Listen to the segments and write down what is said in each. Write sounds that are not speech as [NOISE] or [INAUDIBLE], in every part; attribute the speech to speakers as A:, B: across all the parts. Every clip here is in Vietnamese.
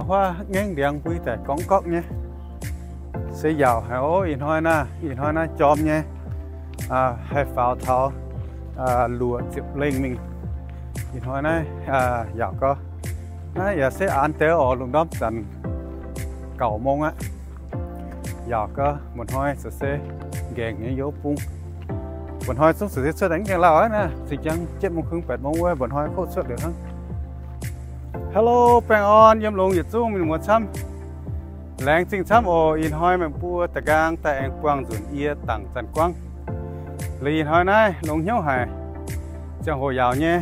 A: hoa ngang điện quý tại con cóc nhé. Sẽ giàu hay ố in hoa na in hoa na chom nhé. À, hay pháo tháo à, lùa chụp lên mình. In hoa na à, giàu có. Nó giờ sẽ ăn tế ở luôn đó dần cầu mông á. Giàu có một hoa sẽ sẽ gẹn như dấu bung bọn hoa xuống sẽ sẽ đánh gẹn lao ấy nè thì chẳng chết một khung bẹt mong quê bọn hoa khô xuất được không Hello, bạn on, yếm lùng yết chung mình muốn chăm. Láng chính chăm ở in hoi mình bua tà gang tại anh quang dùn ia tặng trần quang. Lý in hoi này, lùng hiếu hài. Chẳng hồ yào nhé,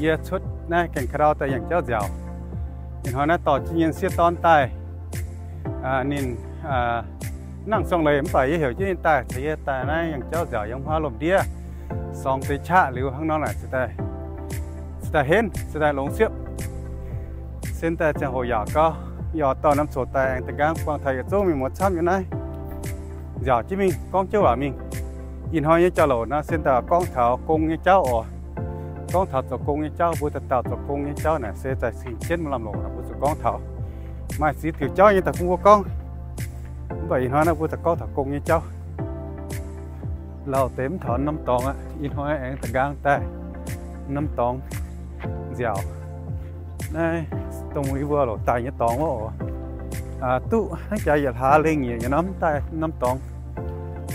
A: ia chút này cảnh khá đau tại dạng chéo dẻo. In hoi này tỏ chi nhiên siết ton tài. À, nên à, năng xong lời em phải hiểu chứ nên tài thì tài này dạng chéo dẻo giống hoa lộp đĩa. Xong tới chạ lưu hăng nó lại sẽ tài. Sẽ tài hên, sẽ tài lông siếp xiếp xin tại chẳng hồi giỏi có. Giỏi tao năm số anh ta quang thầy chỗ mình một trăm như này. Giỏi chứ mình con cháu ở mình. In hoa như cháu lộ nó xin ta con thảo cung như cháu ở con thảo cho cung như cháu bữa tại tạo cho cung như cháu này. Sẽ tại xin chết một làm lộ là bữa con thảo. Mai xí tiểu cháu như ta không có con. Vậy hoa nó vui thật có thảo cùng như cháu lầu tém thọ năm tòn á in hoa anh ta gang tay năm tòn dạo này tung ý vừa rồi tay như tòn quá à tu hắn chạy giờ hạ lên nhiều như nắm tay năm tòn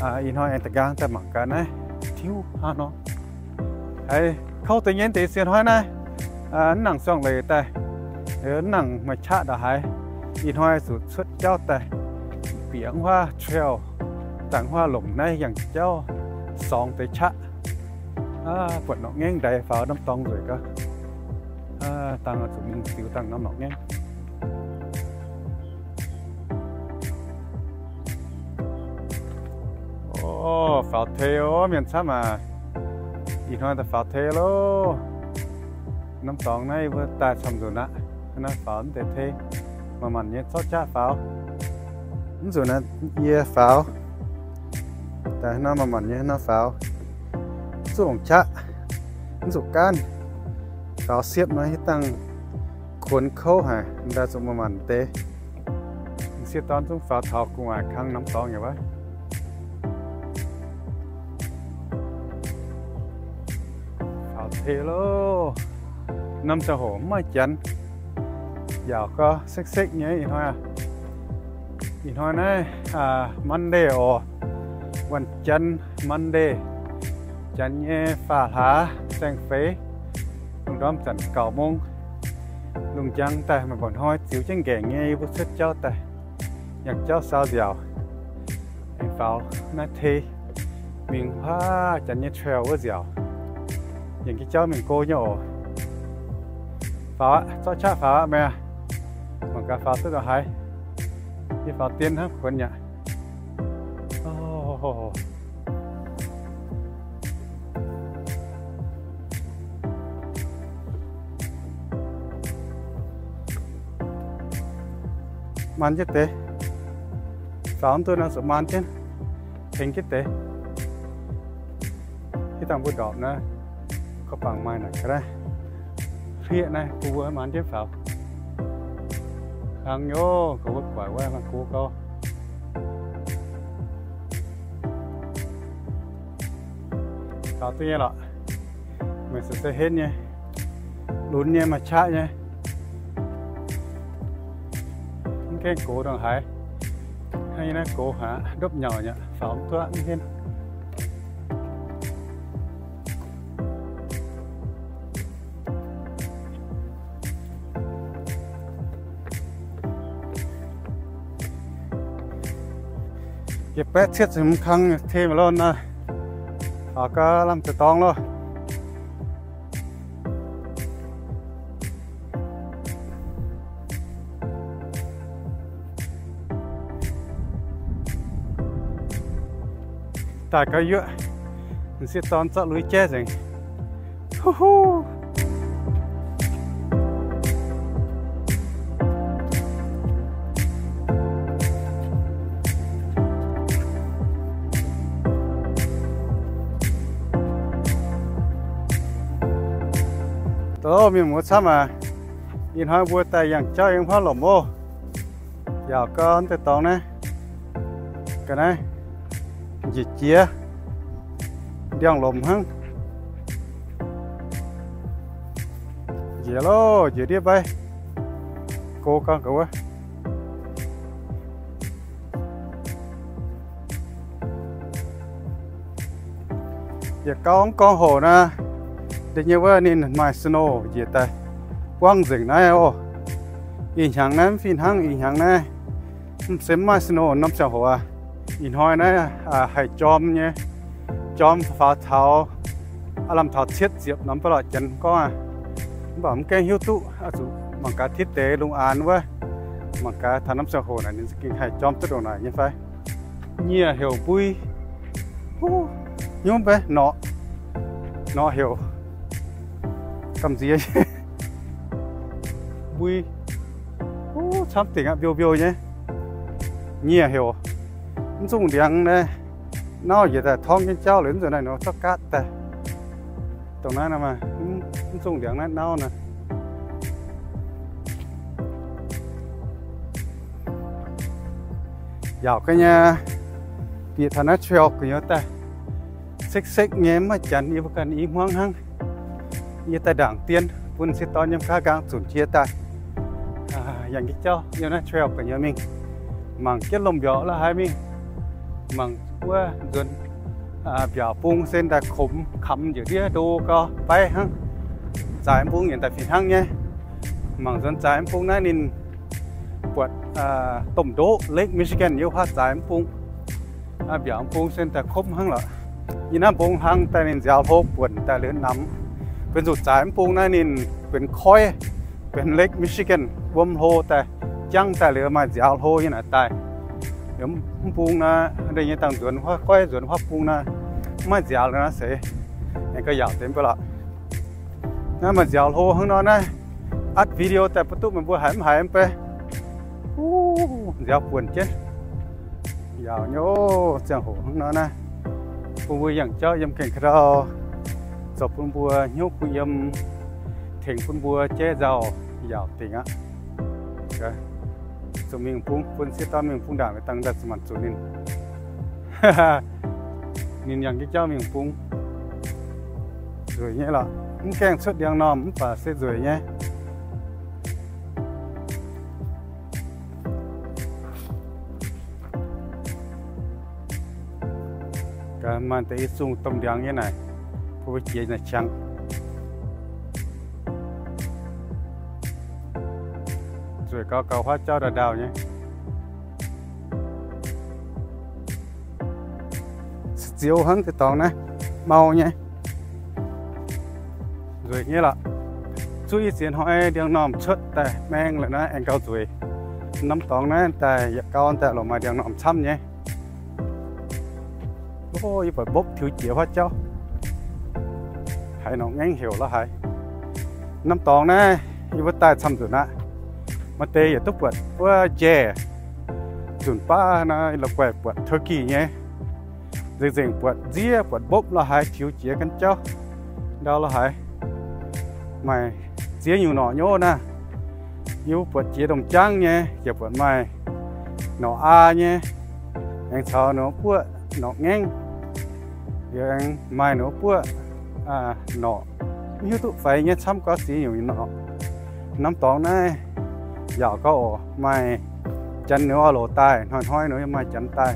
A: à in hoa ăn thật gan tay mặc cái này thiếu ha nó hay khâu tự nhiên thì xuyên hoa này à nặng xong lời tay nặng mà chát đã hay in hoa sụt xuất cháu tay เปียงว่าเทรลต่างว่าหลงในอย่างเจ้าสองไปชะอ่าปวดหนอกแง่งใดฝ้าน้ำตองเลยก็ à, ta mà chúng mình tiêu tăng nó mọc nhé. Ô pháo thế ô miền sao mà. Ít nói là pháo thế lô năm tòng này vừa ta xong rồi nè. Nó pháo để thế. Mà mình nhé sót cha pháo? Rồi nó ye pháo. Ta nó mà mình nó pháo. Ruộng cha ruộng can pháo xiếp nó hết tăng cuốn khâu hả đã dùng mà mặn tê xiếp tón dùng pháo thọ cùng ngoài khăn nắm to như vậy pháo thế lô năm cho hổ mai chắn dạo có xích xích nhé thôi à อีกหน่อยนะอ่ามันเดย์อวันจันทร์มันเดย์จันเย่ฝ่าหาแสงเฟ đom tận cầu mong lung trắng ta mà còn hoi tiểu chân kẻ nghe vô xuất cho ta. Nhạc cho sao dẻo. Em vào nó thế. Mình hoa chẳng như trèo với dẻo. Những cái cháu mình cô nhau pháo cho cha pháo mẹ. Mà cả pháo rất là hay đi pháo tiên hết quên nhỉ? Oh. Man chết tế sáng tôi nó sợ man chết. Thành chết tế cái thằng bút đỏ nữa có bằng mai này, cái đây phía này, cô vừa man chết pháo. Thằng nhô, cô vừa quả quá mà cô cô có tôi nghe lọ mình sẽ hết nha lún nha mà chát nha cái cổ đường hải. Hay là cổ hả đốt nhỏ nhỉ? Phóng toán như thế cái bé thiết sum khăng thêm luôn à, họ có làm từ tông luôn. Ta có dựa mình sẽ tón cho lưới che rồi. Hu hu. Đó mình muốn sao mà. Nhìn hai bữa tay yang cho em hoa lỏng mô. Giờ con tới tao này cái này gì chia đang lồm hăng. Gì lo gì đi bay. Cô con cậu á giờ con con hồ na để như vậy nên mai snow gì tay. Quăng rừng này ô. In hàng này phin hàng in hàng này xem mai snow, năm sao hồ à in hỏi này à hay chom nhé. Chom phá tháo à làm tháo thiết diệp nắm phải là chân có à. Bảo một cái hiếu tụ. À chú bằng cả thiết tế luôn án với bằng cả thằng năm sao hồ này nên kinh hay chom tất đồ này như phải. Nhia hiểu bui. Nhưng bé nó nó hiểu. Cầm gì ấy? [LAUGHS] Bui. Ô chăm tỉnh ạ biêu biêu nhé. Nhia hiểu dùng điện này nó giờ là thong cái cháu lớn rồi này nó cho cát ta. Tổng này mà ừ, dùng điện này nó nè. Dạo cái nhà vì thằng nó treo của nhớ ta. Xích xích nhé mà chẳng yêu cần ý hoang hăng. Như ta đảng tiên vun sẽ to nhâm khá gang chuẩn chia ta. À, yang cái cho như nó treo của nhớ mình. Mang cái lồng gió là hai mình. มังว่าจนเบียปุ้งเส้นแต่ขมขำอยู่เรียดูก็ไปฮังจายปุ้งอย่างแต่ฝีทั้งไงมังจนจายปุ้งนั่นนินปวดต่มโดเล็กมิชิแกนเยอะพัดจายปุ้งเบียปุ้งเส้นแต่ขมฮังเหรอยินน้ำปุ้งฮังแต่นินยาวพกปวดแต่เลือนน้ำเป็นสุดจายปุ้งนั่นนินเป็นคอยเป็นเล็กมิชิแกนวมโฮแต่จังแต่เหลือมาเาวโฮยังไงตาย em phung na, đây như tăng tuần hoa, quay tuần hoa phung na. Mà già là nó sẽ anh cái giàu tiền bao lạ nó mà giàu hô hơn nó na ắt video tại bắt tụt mình vừa hãm hãm pe. Giàu buồn chết. Giàu nhô chẳng hổ hơn nó na phung vừa chẳng cho yếm cảnh khao sập phun bùa, nhô phun yếm thỉnh phun bùa, che giàu giàu tình á. Okay. ยไปอู้ยาวปวนเจ๊ยาวโย่เจ้าโหข้างนอกนะ bùa bùa yang cho yam cảnh khao giờ phun bùa nhúc bùa yam thỉnh phun bùa che giàu giàu tỉnh á cái số mình phun phun sẽ tam mình phun đảng với tăng đặt mặt số nên nên yang cái cho mình phun rồi [LAUGHS] nhé là cũng kèn xuất điện nòm và sẽ rồi nhé cái mà tới sung tông điện như này phụ chế là trắng rồi có cầu hoa cho đào đào nhé. Chiếu hơn thì toàn này màu nhé. Rồi nghĩa là chú ý xin hỏi điện nòm xuất tại mang lại nó anh cao rồi năm toàn này tại cao tại lộ mà điện nòm chăm nhé. Ôi phải bốc thiếu chịu hóa cho hãy nó ngang hiểu là hãy năm toàn này như vậy ta chăm rồi nè mà tê giờ tốt vật qua chè. Chuẩn ba na, là quẹt vật turkey nhé. Dễ dễ vật dĩa vật bốc là hãy thiếu chia căn cháu đó là hai. Mày dĩa nhiều nọ nhô na, nhiều vật chia đồng trắng nhé giờ vật mày. Nó a nhé. Anh sao nó bữa nó ngang. Anh mai nó bữa à nó như tụ phải nhé chăm có gì nhiều nó năm tón này giờ có mai chân nữa lộ tai nói hỏi nữa mai chân tai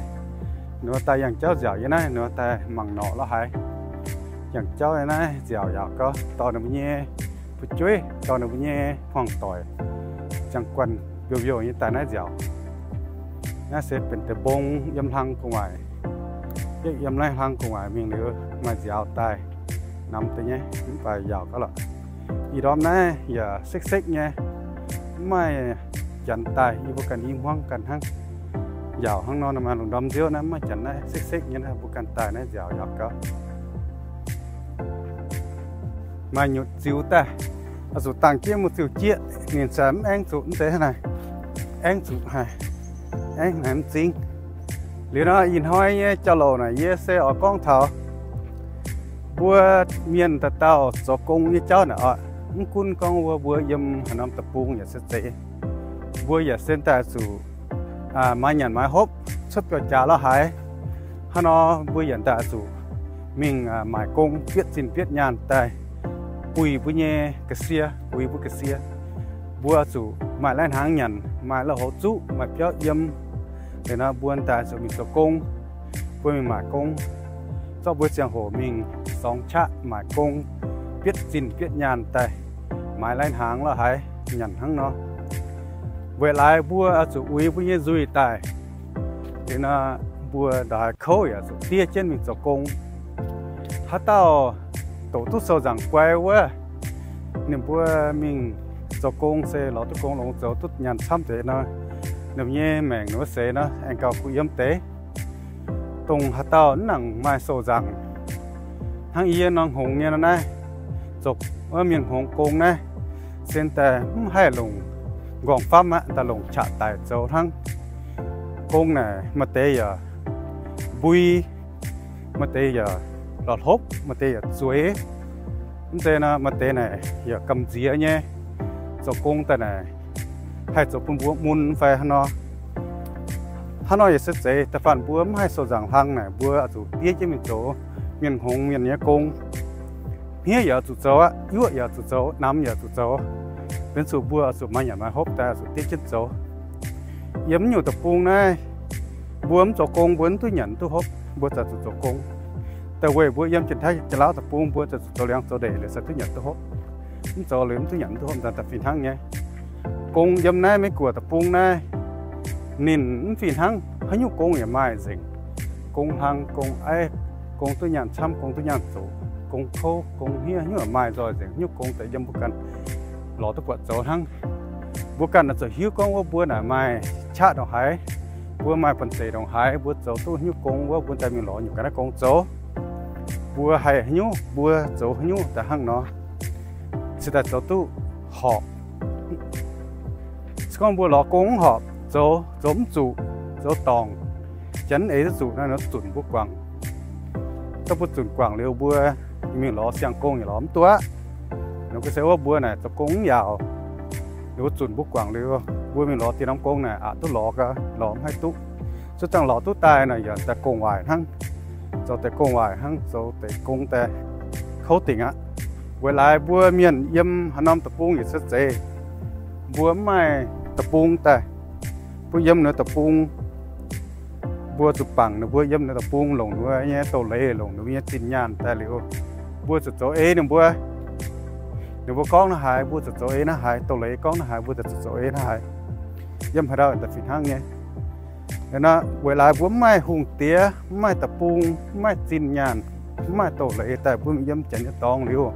A: nữa tai yang cháu dẻo như này nữa tai mằng nọ là hay yang cháu như này dẻo dẻo có to nó nhẹ phụ chuối to nó nhẹ hoang tỏi chẳng quần biểu biểu như tai này dẻo nó sẽเป็นแต่บงยำลังกูใหม่ cái yếm lai hang cùng ai mình nữa mà giàu tay nằm tới nhé chúng phải giàu có lọ ý đó này giờ xích xích nhé mà mai tay tài vô cần im hoang cần hăng. Giàu hăng non mà lùng đâm thiếu nè mà chẳng này xích xích như này vô cần tài này giàu giàu cả mà nhụt chiếu ta. Ở dù tàng kia một chiều chia nhìn sớm anh tụt thế này. Anh tụt này anh làm xinh. Liền nó in hoi cho lồ này ye xe ở con thảo bua miền tàu tàu cho công như cháu nữa kun con yếm bua yum hanam tapung ya se se bua ya sen ta su à mai nhận mai hốp sắp cho cha lo hái. Hắn nó bua nhận ta su mình à mai công biết xin biết nhàn tài. Bùi bùi nhẹ cái xia bùi bùi cái xia. Bua su mai lên hàng nhận mai là hỗ chú mai béo yếm. Để nó buôn ta su mình cho công bua mình mai công cho bua sáng hồ mình song cha mai công biết xin biết nhàn tài mai lên hàng là hay nhận hàng nó về lại bua ở chỗ uy bua như duy tài thì nó bua đã khâu ở chỗ tia trên mình chỗ công hát tao tổ tu sâu rằng quay quá, nên bua mình chỗ công sẽ lọ tu công lồng chỗ tu nhận thăm thế nó nếu như mẹ nó sẽ nó anh cao phụ yếm tế. Tung hát tao nặng mai sâu rằng thằng yên nó hùng như nó này. Chụp ở miền hồng Kông này. Xin ta hai lùng gọn pháp mà ta lùng chạ tại châu thăng công này mà tê giờ bùi mà tê giờ lọt hốc, mà tê giờ chuối. Tê na mà tê này giờ cầm dĩa nhé. Cho công ta này hai chỗ bún bún muốn phải nó hắn nói sẽ sẽ ta phản búa hai số giảng thăng này búa ở chỗ tiếc cho mình chỗ miền hồng miền nhé công เนี่ยอย่าจุดโจ้ยั่วอย่าจุดโจ้น้ำอย่าจุดโจ้เป็นสูบบัวสูบมันอย่ามาฮบแต่สูบที่จิ้นโจ้ย้ำอยู่ตะปูงนะบัวมโจกงบัวตุหยันตุฮบบัวจะจุดโจกงแต่เว้ยบัวย้ำจินไทยจะเล้าตะปูงบัวจะจุดโจเลี้ยงโจเดเลยสักตุหยันตุฮบมันโจเหลือมตุหยันตุฮบแต่แต่ฟินทั้งไงกงย้ำนะไม่กลัวตะปูงนะนินฟินทั้งให้ยุกงอย่าไม่สิงกงทางกงไอ้กงตุหยันช้ำกงตุหยันโจ công khô công hia nhưng mà mai rồi thì nhúc công tại dâm bukan lọ tức quạt chỗ thăng bukan là sở hữu con vô bữa là mai cha đồng hải bữa mai phần tề đồng hải bữa cháu tu nhúc công vô bữa tại mình lọ nhiều cái công cháu bữa hải nhú bữa cháu nhú ta hăng nó. Sẽ tại cháu tu họ. Con bữa lọ công họ cháu giống chủ cháu tòng. Chấn ấy chủ nó chuẩn bút quảng. Tao chuẩn quảng liều bữa mình lo xiang công thì lắm tua. Nó cái xe ô bữa này, cho công giàu nếu chuẩn bút quảng lưu bữa mình lo tiền đóng công này à tôi lo cả lo hay tú cho chẳng lo tú tài này, giờ tại công ngoài hăng. Cho tại công ngoài hăng, cho tại công tại khâu tỉnh á với lại bữa miền yếm hà nam tập bung thì rất dễ. Bữa mai tập bung tại bữa yếm nữa tập bung bữa chụp bằng nữa bữa yếm nữa tập bung lồng nữa nhé tàu lê, lồng nữa nhé tin nhàn tại liệu bua tụt chỗ ấy nè bua nếu bua con nó hại bua tụt chỗ ấy nó hại tàu lấy con nó hại bua tụt chỗ ấy nó hại. Yếm phải đâu tập phim hăng nhé nên là quay lại bua mai hùng tía, mai tập bung mai tin nhàn, mai tàu lấy tại bua yếm chân cho tông liu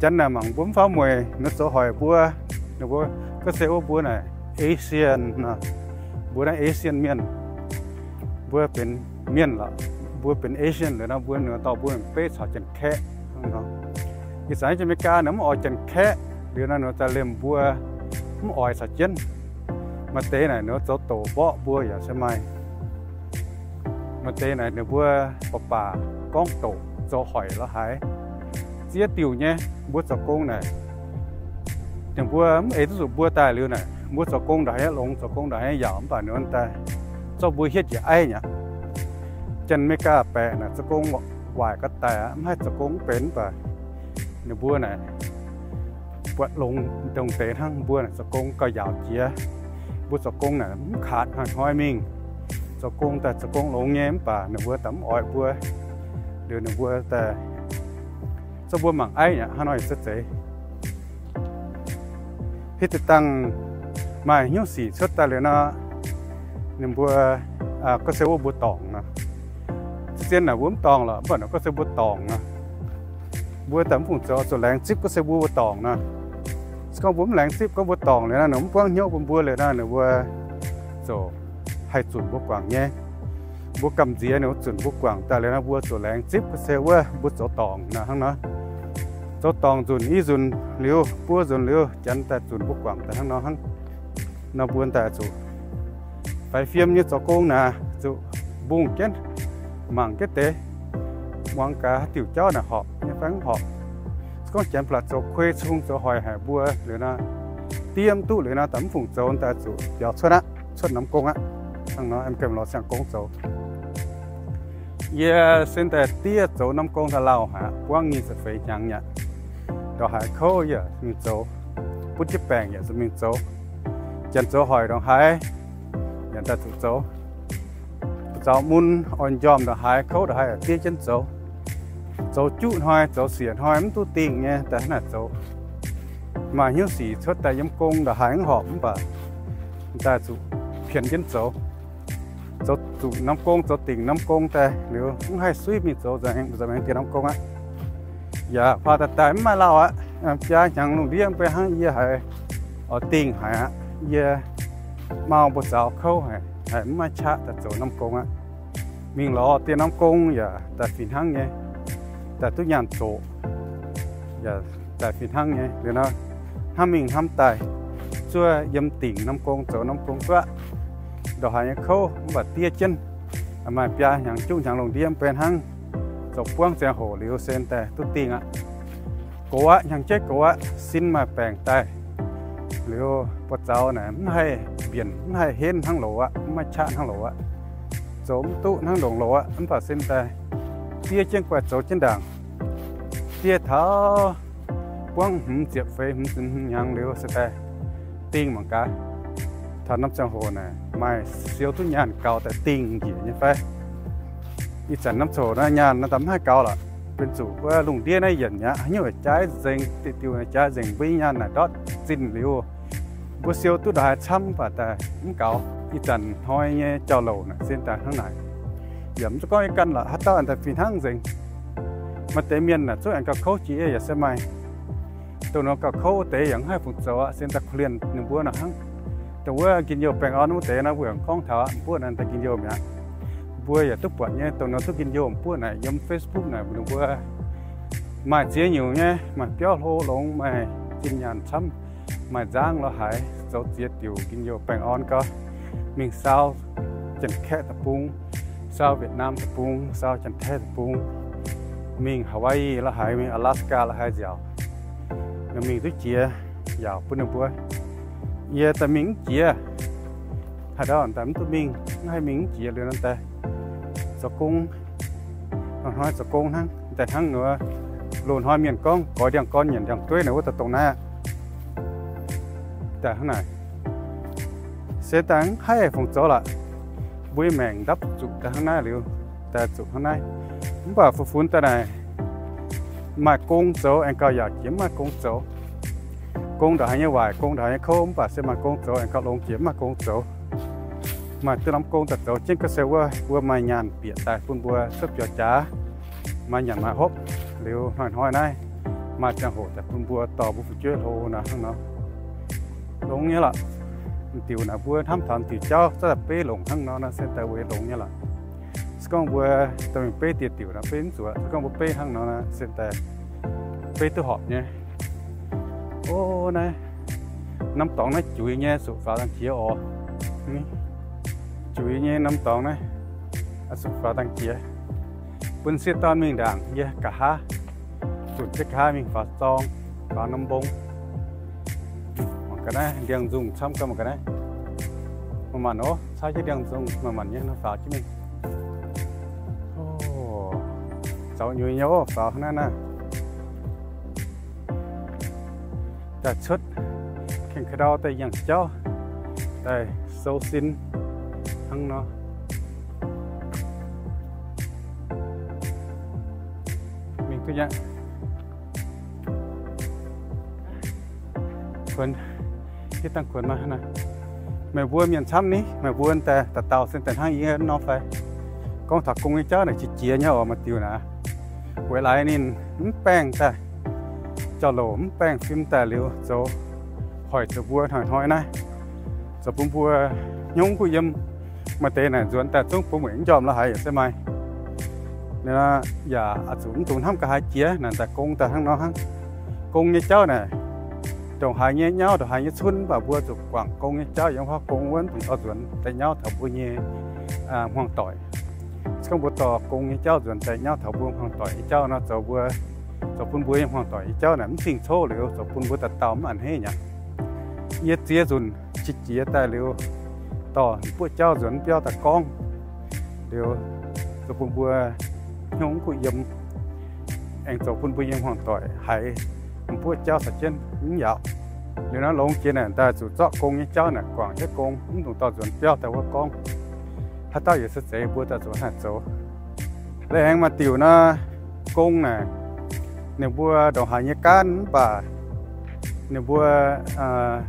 A: chân là mảng bua pháo mùi, nó chỗ hỏi bua nếu bua có ô bua này, Asian nè. Bua này Asian miền. Bua bên miền là bua bên Asian rồi nó bua nữa tàu bua bên Tây sao chẳng khác ชียนหรือนะบัวเหนือต่อบัวเป็นเป้สอจันแค่เนาะอีสานจะไม่กล้าเนาะมันออยจันแค่หรือนั่นเนาะจะเล่มบัวมันออยสัจเจนมาเตะไหนเนาะเจ้าโตเบาบัวอย่าใช่ไหมมาเตะไหนเนาะบัวป่าป่าก้องโตเจ้าหอยแล้วหายเจี๊ยติวเนี่ยบัวจะกงไหนอย่างบัวเอ๋ที่สุดบัวตายเรือไหนบัวจะกงได้ลงจะกงได้ยาวป่าเนื้อตายเจ้าบัวเฮ็ดอย่าไอ้เนี่ยจันไม่กล้าแปะนะจะกงหวายก็ แต่ไม่จะกงเป็นไปเนื้อบัวน่ะปวดลงตรงเตะทั้งบัวน่ะจะกงก็ยาวเจียบัวจะกงน่ะขาดหักห้อยมิงจะกงแต่จะกงลงแง้มป่าเนื้อบัวตำอ้อยบัวเดือเนื้อบัวแต่จะบัวหมังไอ้เนี่ยฮานอยเสเจพี่ติดตั้งมาหิ้วสีชุดแต่เลยนะเนื้อบัวอ่าก็เซว่าบัวตองนะ tiên là bốn tòng là bọn nó có sẽ bốn tòng nè bốn tấm phụng cho cho láng chip có sẽ bốn tòng nè không bốn láng chip có bốn tòng này là nó quăng nhau bốn bốn này là nó bốn chỗ hai chuẩn bốn quảng nhé bốn cầm dĩa nó chuẩn bốn quảng ta lấy nó bốn chỗ láng chip có sẽ bốn bốn chỗ tòng nè hăng nó chỗ tòng dùn y dùn liu bốn dùn liu chắn ta chuẩn bốn quảng ta hăng nó hăng nó bốn ta chỗ phải phim như chỗ công nè chỗ bung kiến mảng cái tế. Mong cả tiểu cho là họ như phán họ. Có chém là chỗ khuê chung cho hỏi hải bùa rồi nó tiêm tu rồi nó tấm phùng chỗ ta chủ giờ xuất á xuất nắm công á. Thằng nó em kèm nó sang công chỗ yeah, xin tại tia chỗ nắm công ta lao hả quăng nghi sẽ phải chẳng nhỉ đó hải khô giờ mình chỗ bút chép bèn giờ mình chỗ chân chỗ hỏi đó hải nhận ta chủ chỗ cháu muốn on được hai hải được hai ở tia chân cháu cháu chú hoài, cháu xiển hoài, em tu tiền nghe tại là cháu. Mà những sĩ xuất tại giống công là hải họp và ta chú phiền chân cháu cháu chú năm công, cháu tiền năm công ta nếu cũng hay suy mình cháu, giờ em giờ em tiền năm công á. Dạ pha ta tại mà lao á. Em cha chẳng luôn đi, em về hàng gì hay. Ở tiền, hay á. Giờ mau một giáo khâu, hay hay mà cha ta chỗ năm công á. Mình lo tiền năm công dạ, giờ ta phiền hăng nghe tại tu nhàn chỗ giờ tại phiền hăng nhé. Để nó dạ, ham mình ham tài. Chưa yếm tỉnh năm công chỗ năm công quá đồ hai khâu và tia chân. À, mà bia nhàng chung nhàng lồng điếm bên hăng. Chỗ quang xe hồ liu sen tè tôi tiền á, cố á nhàng chết cố á xin mà bèn tài, liu bắt cháu này hay biển hay hên hang lỗ á mà chạm hang lỗ á. Giống tụ hang đồng lỗ á phải xin tay tia trên quẹt chỗ trên đảng. Tia tháo quăng hứng diệp phê hứng xin nhang liêu sẽ tay tiên bằng cái. Thật nắp trong hồ này mai siêu tu nhàn cao tại tiên gì như phê? Ít chẳng nắp chỗ nó nhàn nó tắm hai cao là bên chủ của lùng tia này dần nhá như ở trái rừng, tiêu tiêu này trái rừng với nhàn là đó xin liu cô siêu tôi đã chăm và ta cũng cao ít trần thôi nghe chào lầu này xin ta thằng này. Giảm cho coi căn là hát tao anh ta phiền hăng gì mà tế miền là chỗ anh có khâu chỉ là sẽ mai. Tôi nó có khâu tế giống hai phút sau xin ta liền những bữa nào hăng. Tôi vừa kinh nhiều bèn ăn tế nó vừa con thở bữa này ta kinh nhiều nhá bữa giờ tức bận nhé tôi nó tức kinh nhiều bữa này giống Facebook này bữa bữa mà chia nhiều nhé, mà béo lô lông mà kinh nhàn chăm mà giang lo hải dấu tiết tiểu kinh nhiều bèn on có mình sao chân khẽ tập bung sao Việt Nam tập bung sao chân thế tập bung mình Hawaii lo hải mình Alaska là hai dạo. Mình tôi chia giàu bún đồng bữa giờ ta mình chia hai đó tạm tụi mình hai mình chia liền anh ta. Cho cung còn hỏi cho cung thằng tại tại hôm nay sẽ tăng hai phòng chỗ lại. Vui mèn đắp chủ tại hôm nay liệu? Tại chủ hôm nay và bảo phụ phun ta này. Mà công chỗ anh coi giờ kiếm mà công chỗ công đã như vậy công đã hay không? Và sẽ mà công chỗ anh có lông kiếm mà công chỗ mà tôi làm công tật chỗ trên cơ sở vừa vừa mà nhàn biển tại phun vừa sắp cho chá mà nhàn mà hốp liệu, hỏi hỏi này. Mà chẳng hổ tại phun vừa tỏ bút chuyện hồ nào, không nào? Đúng nghĩa là tiểu là vừa tham thầm tiểu cho rất là bê lồng hăng nó nó sẽ tới với lồng như là. Con vừa tôi bê tiệt tiểu là bê rửa con vừa bê hăng nó nó sẽ tới bê tôi họp nhé. Ô, này, năm tòng này chú ý nhé sự phá đăng kia ổ ừ. chú ý nhé, năm tòng này. À, sự phá đăng kia. Quân sĩ toàn mình đảng, nhé, cả ha chủ chiếc ha mình phá tòng phá năm bông cái này điện dùng xong cái một cái này. Mà mà nó sai cái điện dùng mà mà nhé, nó phá chứ mình. Cháu nhiều nhớ phá thế này nè. Đã xuất khen cái đó tay dặn cho đây, sâu xin thằng nó. Mình cứ nhận quên tăng quân mà nè mẹ vua miền chăm ní mẹ vua ta ta tàu xin tận hai yên nó phải con thật cùng cái chó này chỉ chia nhau mà tiêu nè quay lại nên bèn ta cho lỗ bèn phim ta liệu cho hỏi cho vua hỏi hỏi này cho bún vua nhung của dâm mà tên này chuẩn ta chúng bún nguyễn chòm là hay sẽ mai nên là giờ ở chúng tụi không cả hai chia nè, ta công ta thằng nó hăng công như cháu này trong hai nhé nhau, trong hai nhé xuân và vua chụp quảng công nhé cháu giống hoa công vấn tụi ở chuẩn tại nhau, thảo vua nhé à hoàng tỏi. Không bố tỏ công nhé cháu chuẩn tại nhau, thảo vua hoàng tỏi cháu nó cháu vua cháu phun vua hoàng tỏi cháu nắm xin số liệu cháu phun vua tạt tàu mà ăn hết nhá. Yết chia dùn chỉ chia tài liệu tỏ vua cháu chuẩn béo tạt con. Liệu cho phun vua nhóm của yếm anh cháu phun vua hoàng tỏi không phải cháu sẽ trên những dạo nếu nó lông kia này ta chủ chọn công như cháu này quảng cái công cũng tụi tao chuẩn cháu tao với con hát tao giờ sẽ dễ bữa tao chuẩn hạt số lấy hàng mà tiểu nó công này nếu bữa đồng hành như can và nếu bữa à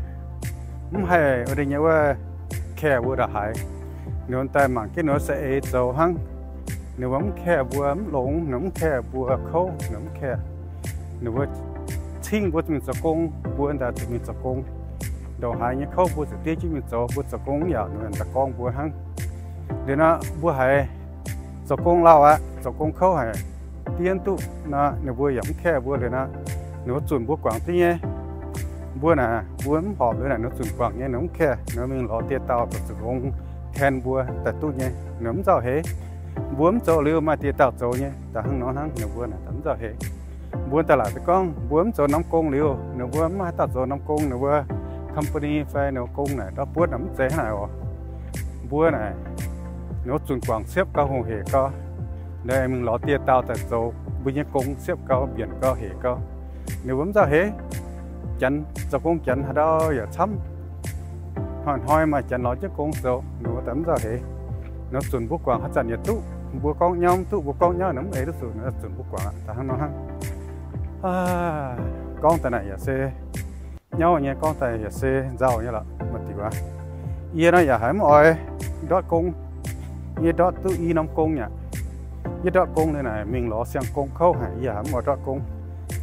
A: không hay ở đây nhớ khe bữa đã hay nếu ta mang cái nó sẽ dầu hăng nếu bấm khe bữa lông nếu khe bữa khâu nếu khe nếu ห้อะไรเงี้ยว่าแค่บัวดอกหายเนี่ยแต่หมันก็เนื้อเสียโจหังเนี่ยว่ามันแค่บัวมันหลงเนี่ยมันแค่บัวเขาเนี่ยมันแค่เนี่ยว่าทิ้งบัวจะมีสกงบัวอันใดจะมีสกงดอกหายเนี่ยเขาบัวจะเตี้ยจะมีโจบัวสกงอย่างเนี่ยตะกองบัวหัง để nó bữa hay cho công lao á cho công khâu hay tiền tu nó nếu bữa giống khe bữa để nó nếu chuẩn bữa quảng tí nhé bữa nè bữa họp nữa là nó chuẩn quảng nhé nó khe nó mình lo tiền tao cho công khen bữa tại tu nhé nếu giàu hết bữa cho liu mà tiền tao cho nhé ta hăng nó hăng nếu bữa này tấm giàu hết buôn ta cái con buôn cho nông công liu nếu buôn mà ta cho nông công nếu buôn company phải nếu công này, đó buôn nắm dễ này rồi buôn này, nếu chuẩn quảng xếp cao hồ hề cao đây mình ló tia tao tại chỗ bây giờ công xếp cao biển cao hề cao. Nếu buôn ra hệ chân cho công chân ở đó, giờ thăm hoàn hoi mà chân ló chứ công số nếu tấm ra hệ nó chuẩn bút quảng hết chân nhiệt tụ bố con nhau tụ bố con nhau nấm ấy đó rồi, nó chuẩn bút quảng ta hăng nó hăng à con tại này à, giờ xe nhau nhé con tại giờ xe giàu như là mất tiêu quá. Yên nó giờ hãy mọi đó công như đó tự y năm công nhỉ? Như đó công này này mình lo sang công khâu hả? Giờ mà đó công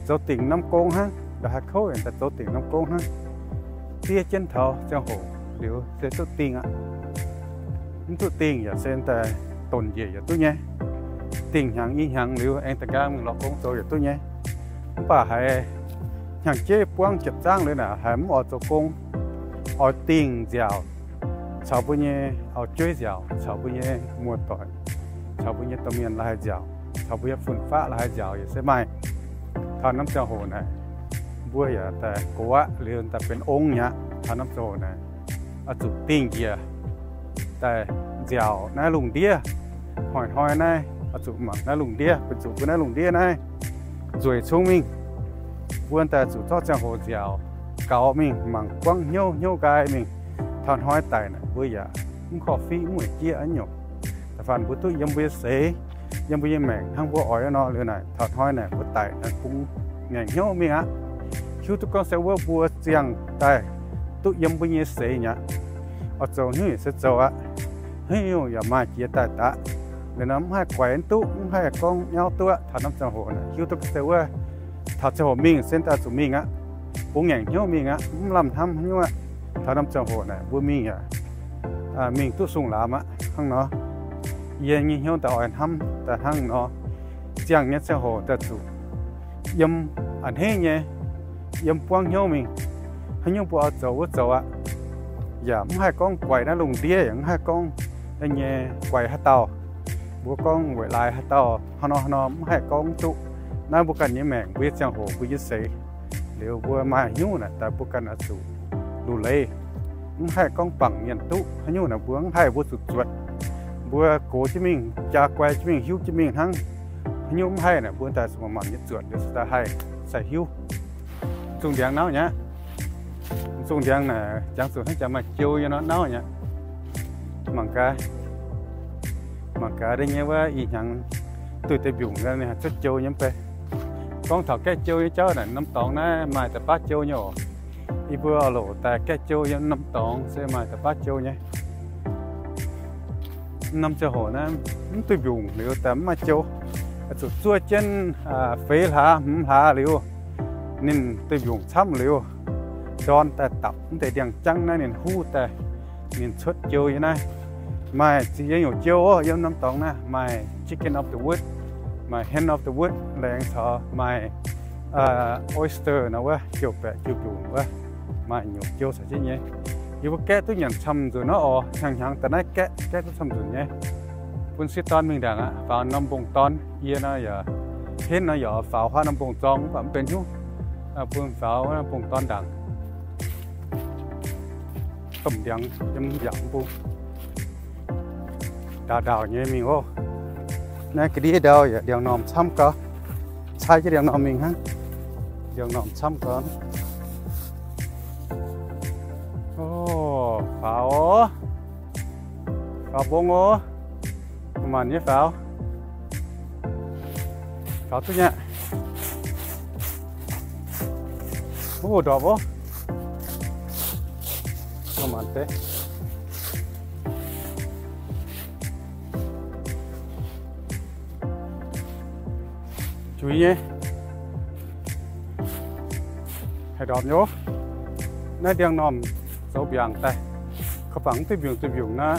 A: cho tiền năm công ha? Đã hạt khâu hiện tại cho tiền năm công ha? Tia chân thầu cho hồ điều sẽ tự tiền ạ những tiền giờ xem ta tồn gì giờ tôi nhé. Tiền hàng y hàng liệu anh ta ga mình lo công tôi giờ tôi nhé bà hay hàng chế quang chụp trang nữa nè hãm ở cho công ở tiền giàu chào bữa nhé ở chơi dạo chào bữa nhé mua tỏi chào bữa nhé tôm miền là hai dạo chào bữa nhé phun phá là hai dạo vậy sẽ mai thằng năm chào hồ này bữa giờ tại cố á liền tạiเป็นองค์nhá thằng năm chào hồ này ở chủ tiền kia tại dạo nãy lùng đĩa hỏi hỏi này ở chủ mặc nãy lùng đĩaเป็นchủ của nãy lùng đĩa này rồi thông minh vươn ta chủ thoát trong hồ dẻo. Cáo mình mảng quăng nhau nhau cái mình. Thon hói tài này, bây giờ cũng khó phi ngồi kia anh nhổ ta phản bút tôi yếm bây xế yếm bây thằng bố ói nó lừa này. Thon hói này bút tài nó cũng nhảy nhau mình á. Tôi con sẽ vua vua giang tài. Tôi yếm bây xế nhá. Ở chỗ như sẽ chỗ á. Hay yo ya ma kia ta nên nắm hai quẹn tu cũng hai con nhau tu thà nắm chân hồ này hiu tu cái tiêu thà chân hồ mình xin ta chủ mình á bố ngẹn nhau mình á làm tham nhưng mà thà nắm chân hồ này bố mình á à mình tu sung làm á hăng nó. Yên như nhau ta ổn ham ta hăng nó. Chẳng nhé chân hồ ta chủ yếm anh hết nhé. Yếm quăng nhau mình. Hắn nhau bỏ dầu dầu á dạ, giảm hai con quậy nó lùng đĩa hai con. Anh nhé quậy hai tàu bố con về lại hát tàu hano nó nó hai con tụ nó cần như mẹ biết chẳng hồ biết gì liệu mà nhu nhú ta bố cần ở tụ đủ lê. Hai con bằng nhận tụ. Hay nè là buông hai vô sụt chuột bố cố chí mình, cha quay chí mình hiu chí mình hăng. Hay như hai nè, bố ta sụp mặn nhận chuột để ta hai sai hiu dùng tiếng nào nhá. Dùng tiếng này chẳng sụt hết chẳng mà chiêu cho nó nào nhá. Bằng cái mà cả đây nhé với ý nhận tôi tới biểu ra này chút châu nhắm pe con thọ cái chiêu cho này năm tòng này mà tập bát châu nhỏ đi vừa lộ tại cái châu với năm tòng sẽ mà tập bát châu nhé. Năm châu hồ này, tôi dùng liệu tắm mà châu chủ chua chân à, phế lá hм lá liệu nên tôi dùng thăm liệu tròn tại tập tại điện trăng này nên hu tại nên xuất châu như này my chỉ yên yêu chiêu ở yên năm tông nè. My chicken of the wood. My hen of the wood lẹng thọ my uh, à, oyster na quá chiều bẹ chiều chuồng quá. My nhiều chiêu sao chứ nhé. Yêu cái tôi nhận xăm rồi nó ở hàng hàng tại nãy cái cái tôi xăm rồi nhé. Quân sĩ ton mình đang á vào năm bông ton yên nó giờ. Hết nó giờ vào hoa năm bông tròn vẫn bên chú. À, Quân vào năm bông ton đằng cầm đằng chấm dạng bông đào đào như mình ô nè cái đi đâu vậy điều nòm xăm có sai cái điều nòm mình ha điều nòm xăm có ô, pháo. Pháo bông ô mà nhớ pháo. Pháo tôi nhá ô, đỏ bố. Không ăn thế. Chú ý nhé. Hãy đọc nhớ nãy đang nằm dấu biển tay. Có bằng tới biển tới biển na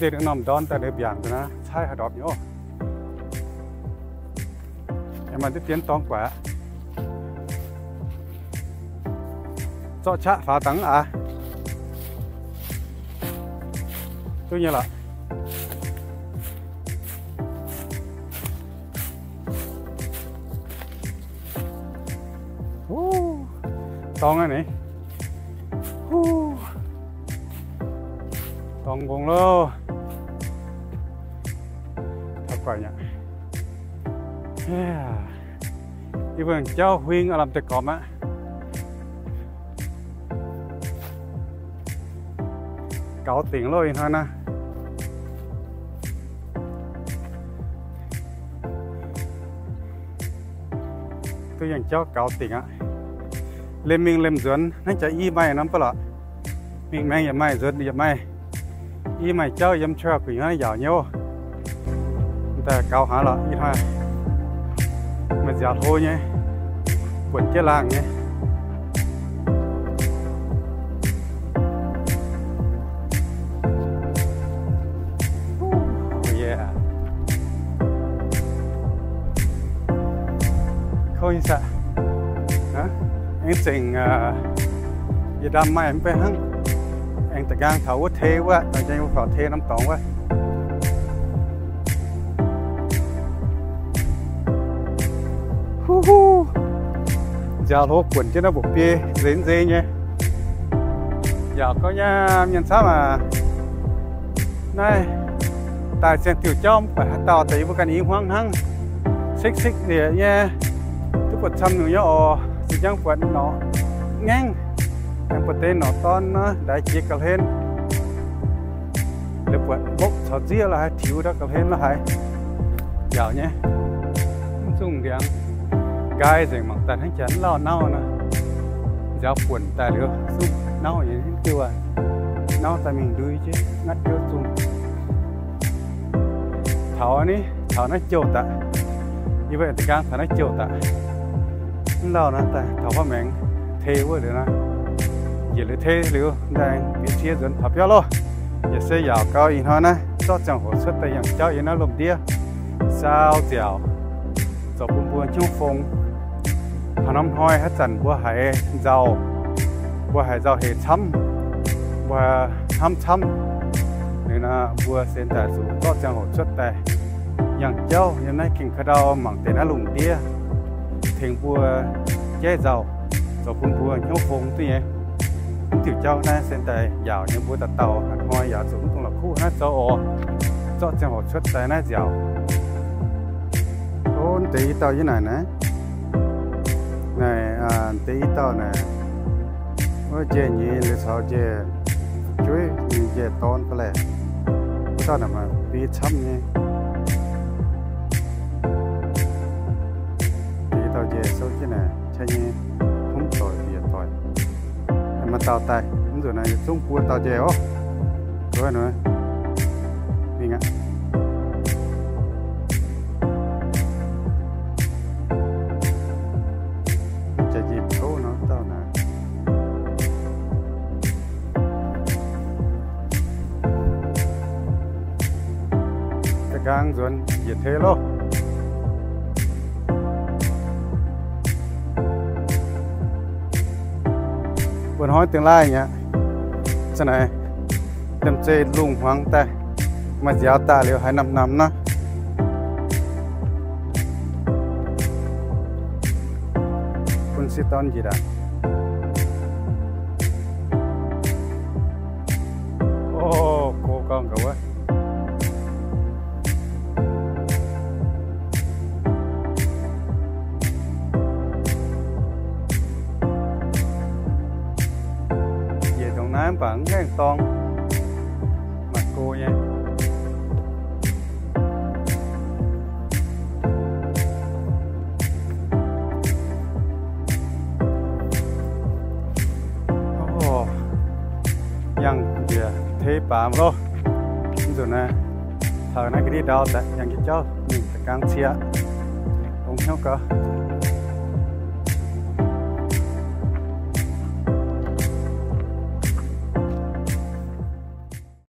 A: để đang nằm đón tại để biển na sai hãy đọc nhớ em mà tiến tông quá, cho chạ phá tắng à? Tôi nhớ ตองอันนี้ตองกงโลทับไปเนี่ยอีเบิ่งเจ้าวิ่งอารมณ์ตะกอบอะเก่าติ่งโลอีกนะนะตัวอย่างเจ้าเก่าติ่งอ่ะ là tông này này tông cùng lô thật quả nhỉ đi vườn cho huyên ở làm tịch cọm á cậu tiền lôi thôi nè tôi dành cho cậu tiền á lên mình lên dọn nó chạy y mày lắm phải mình mang nhà mày dọn nhà mày y mày cho yếm cho quỷ nó giàu nhau. Ta cao hả là y thôi mà giàu thôi nhé. Quần chết làng nhé. không giờ đam mai em phải hăng anh ta gang thấu thế quá tại cho phải thế năm tổng quá. Hu hu. Giờ lô quần cho nó buộc bia đến dê nhé giờ dạ có nha nhân sao mà. Này tại xem tiểu trong phải tao thấy một cái ý hoang hăng. Xích xích để nha. Tức một trăm người nhớ thì chẳng phải nó. Ngang em có tên nó toàn ờ, đại chỉ cả lên. Để phải bốc thọ dĩa là thiếu đó cả lên là hay dạo nhé. Dùng điện gai rồi mà tàn hết chắn lo nao nè. Giáo quần tài được giúp nao vậy kêu à? Nao tại mình đuôi chứ, ngắt kêu dùng. Thảo này, thảo nó chiều tạ. Như vậy thì càng thảo nó chiều tạ. Lo nó tại thảo hoa mèn thế quá được nè giờ lấy thế liệu đang bị chia dẫn thập giá lo giờ sẽ giàu cao in hoa nè cho chẳng hồ xuất tay yang cháu yên nó lùm đĩa. Sao dẻo cho bùn bùn chung phong hà nam hoi hết trần bùa hải giàu bùa hải giàu hệ chấm bùa hăm chấm nên là bùa sen tài dù cho chẳng hồ xuất tay. Yang cháu yên nay kinh khờ đau, mảng tên nó lùm đĩa. Thiền bùa chế giàu cho bùn bùn chung phong tuy nhiên tiểu châu na sen tại giàu như bữa tàu. Hạt hoa giàu chúng cũng là khu na châu ô cho chân hồ xuất tại na giàu ôn tí tàu như này nè. Này à tí tàu này ôi, chè nhỉ là sao chè. Chuối như chè tôn cái này tao là mà bị chấm nhé tí tàu chè số cái nè, chè tàu tay. Rồi này, xuống cua tàu chèo rồi. Nữa mình ạ gang dần nhiệt thế luôn nói tương lai nhá. Cho này đem chê lùng hoang ta mà giáo ta liệu hai năm năm nó quân sĩ tôn gì đó ô cô con cậu ấy con. Mặt cô nha. Ồ, yang dia thế bà mà lo rồi nè thờ này cái đi đâu tại yang cái cho mình tại căng chia không nhau cả